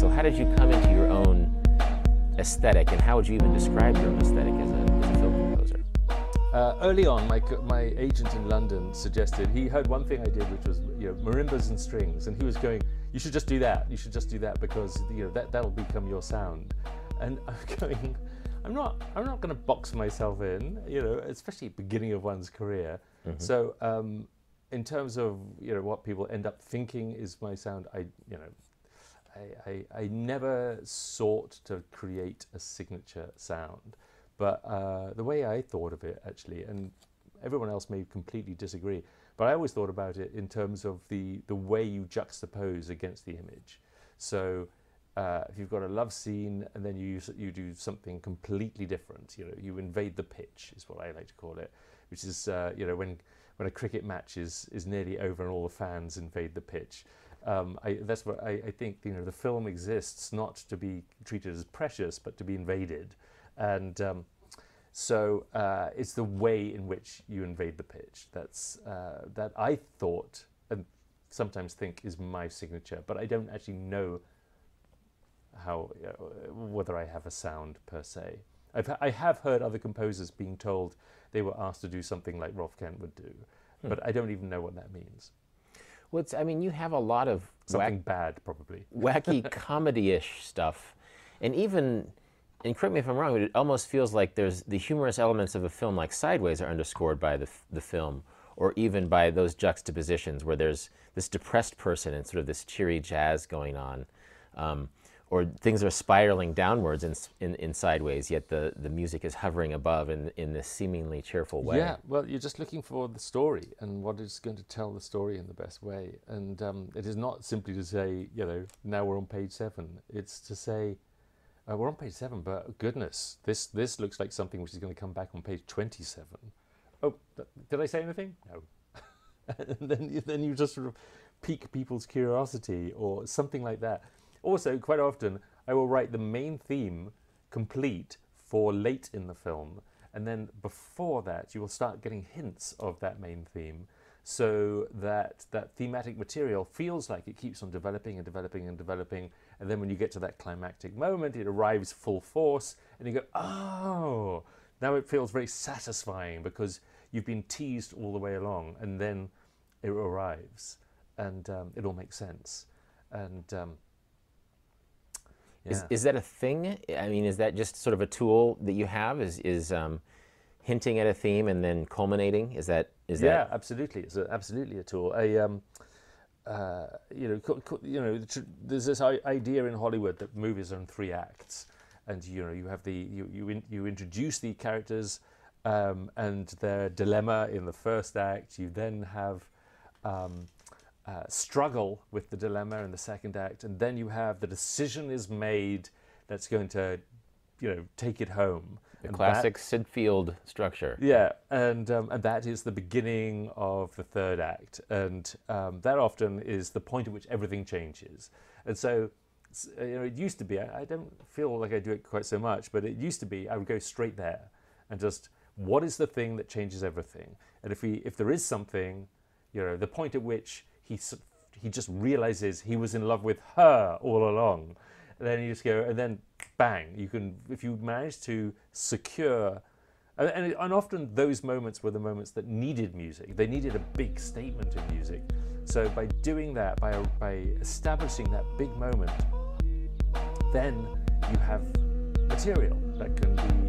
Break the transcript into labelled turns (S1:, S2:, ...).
S1: So how did you come into your own aesthetic, and how would you even describe your own aesthetic as a, as a film composer?
S2: Uh, early on, my, my agent in London suggested he heard one thing I did, which was you know marimbas and strings, and he was going, "You should just do that. You should just do that because you know that that'll become your sound." And I'm going, I'm not I'm not going to box myself in, you know, especially beginning of one's career. Mm-hmm. So um, in terms of you know what people end up thinking is my sound, I you know I, I, never sought to create a signature sound, but uh, the way I thought of it actually, and everyone else may completely disagree, but I always thought about it in terms of the, the way you juxtapose against the image. So uh, if you've got a love scene and then you you do something completely different, you know, you invade the pitch is what I like to call it, which is uh, you know when when a cricket match is is nearly over and all the fans invade the pitch um, I, that's what I, I, think. You know, the film exists not to be treated as precious, but to be invaded, and um, so uh, it's the way in which you invade the pitch. That's uh, that I thought and sometimes think is my signature, but I don't actually know how uh, whether I have a sound per se. I've, I have heard other composers being told they were asked to do something like Rolfe Kent would do, hmm. but I don't even know what that means.
S1: Well, I mean, you have a lot of
S2: something whack, bad, probably
S1: wacky comedy-ish stuff, and even, and correct me if I'm wrong, but it almost feels like there's the humorous elements of a film like Sideways are underscored by the the film, or even by those juxtapositions where there's this depressed person and sort of this cheery jazz going on. Um, or things are spiraling downwards in, in, in, sideways, yet the, the music is hovering above in, in this seemingly cheerful way.
S2: Yeah, well, you're just looking for the story and what is going to tell the story in the best way. And um, it is not simply to say, you know, now we're on page seven. It's to say, uh, we're on page seven, but goodness, this, this looks like something which is going to come back on page 27. Oh, th- did I say anything? No. and then, then you just sort of pique people's curiosity or something like that. Also, quite often, I will write the main theme complete for late in the film, and then before that, you will start getting hints of that main theme so that that thematic material feels like it keeps on developing and developing and developing and then when you get to that climactic moment it arrives full force and you go oh now it feels very satisfying because you've been teased all the way along and then it arrives and um, it all makes sense. And um,
S1: yeah. Is, is that a thing? I mean, is that just sort of a tool that you have? Is is um, hinting at a theme and then culminating? Is that is
S2: yeah,
S1: that?
S2: absolutely. It's a, absolutely a tool. A um, uh, you know, you know, there's this idea in Hollywood that movies are in three acts, and you know, you have the you you, in, you introduce the characters um, and their dilemma in the first act. You then have um, uh, struggle with the dilemma in the second act, and then you have the decision is made that's going to, you know, take it home.
S1: The and classic that, Field structure.
S2: Yeah, and um, and that is the beginning of the third act, and um, that often is the point at which everything changes. And so, you know, it used to be. I, I don't feel like I do it quite so much, but it used to be. I would go straight there and just what is the thing that changes everything? And if we if there is something, you know, the point at which he he just realizes he was in love with her all along. And then you just go, and then bang, you can if you manage to secure. And, and, and often those moments were the moments that needed music. They needed a big statement of music. So by doing that, by by establishing that big moment, then you have material that can